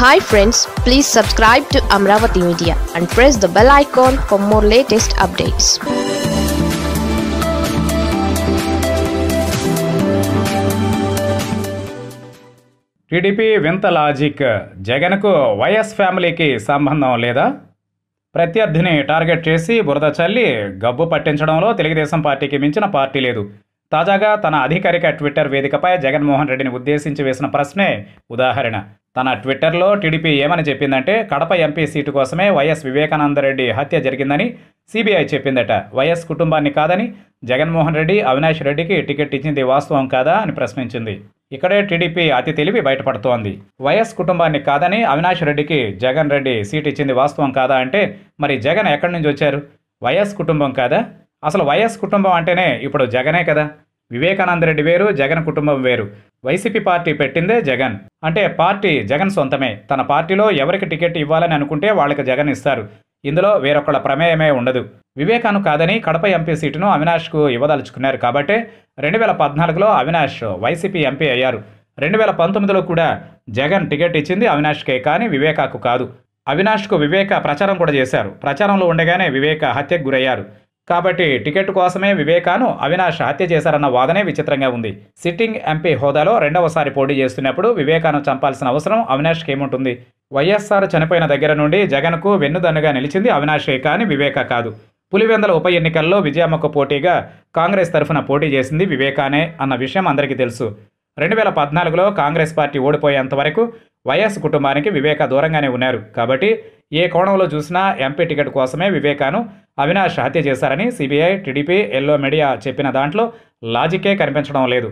Hi friends please subscribe to Amaravati media and press the bell icon for more latest updates TDP వింత logic. జగన్కు YS ఫ్యామిలీకి సంబంధం లేదా? ప్రత్యర్థిని target చేసి బురద చల్లి గబ్బు పట్టించడంలో తెలుగుదేశం పార్టీకి మించిన పార్టీ లేదు. తాజాగా తన అధికారిక ట్విట్టర్ వేదికపై జగన్మోహన్ రెడ్డిని ఉద్దేశించి వేసిన ప్రశ్నే ఉదాహరణ. తన ట్విట్టర్లో టీడీపీ ఏమని చెప్పిందంటే కడప ఎంపీ సీటు కోసమే వైఎస్ వివేకానందరెడ్డి హత్య జరిగిందని సిబిఐ చెప్పిందట. వైఎస్ కుటుంబాన్ని కాదని జగన్మోహన్ రెడ్డి అవినాష్ రెడ్డికి టికెట్ ఇచ్చింది వాస్తవం కాదా అని ప్రశ్నించింది. ఇక్కడే టీడీపీ అతి తెలివి బయటపడుతోంది. వైఎస్ కుటుంబాన్ని కాదని అవినాష్ రెడ్డికి జగన్ రెడ్డి సీట్ ఇచ్చింది వాస్తవం కాదా అంటే మరి జగన్ ఎక్కడి నుంచి వచ్చారు? వైఎస్ కుటుంబం కాదా? అసలు వైఎస్ కుటుంబం అంటేనే ఇప్పుడు జగనే కదా. వివేకానంద రెడ్డి వేరు జగన్ కుటుంబం వేరు. వైసీపీ పార్టీ పెట్టిందే జగన్. అంటే పార్టీ జగన్ సొంతమే. తన పార్టీలో ఎవరికి టికెట్ ఇవ్వాలని అనుకుంటే వాళ్ళకి జగన్ ఇస్తారు. ఇందులో వేరొకళ్ళ ప్రమేయమే ఉండదు. వివేకాను కాదని కడప ఎంపీ సీటును అవినాష్కు ఇవ్వదలుచుకున్నారు కాబట్టి రెండు వేల పద్నాలుగులో అవినాష్ వైసీపీ ఎంపీ అయ్యారు. రెండు వేల పంతొమ్మిదిలో కూడా జగన్ టికెట్ ఇచ్చింది అవినాష్కే కానీ వివేకాకు కాదు. అవినాష్కు వివేక ప్రచారం కూడా చేశారు. ప్రచారంలో ఉండగానే వివేక హత్యకు గురయ్యారు. కాబట్టి టికెట్ కోసమే వివేకాను అవినాష్ హత్య చేశారన్న వాదనే విచిత్రంగా ఉంది. సిట్టింగ్ ఎంపీ హోదాలో రెండవసారి పోటీ చేస్తున్నప్పుడు వివేకాను చంపాల్సిన అవసరం అవినాష్కి ఏముంటుంది? వైఎస్ఆర్ చనిపోయిన దగ్గర నుండి జగన్కు వెన్నుదన్నుగా నిలిచింది అవినాషే కానీ వివేక కాదు. పులివెందల ఉప ఎన్నికల్లో విజయమ్మకు పోటీగా కాంగ్రెస్ తరఫున పోటీ చేసింది వివేకానే అన్న విషయం అందరికీ తెలుసు. రెండు వేల పద్నాలుగులో కాంగ్రెస్ పార్టీ ఓడిపోయేంత వరకు వైఎస్ కుటుంబానికి వివేక దూరంగానే ఉన్నారు. కాబట్టి ఏ కోణంలో చూసినా ఎంపీ టికెట్ కోసమే వివేకాను అవినాష్ హత్య చేశారని సిబిఐ టీడీపీ ఎల్లో మీడియా చెప్పిన దాంట్లో లాజికే కనిపించడం లేదు.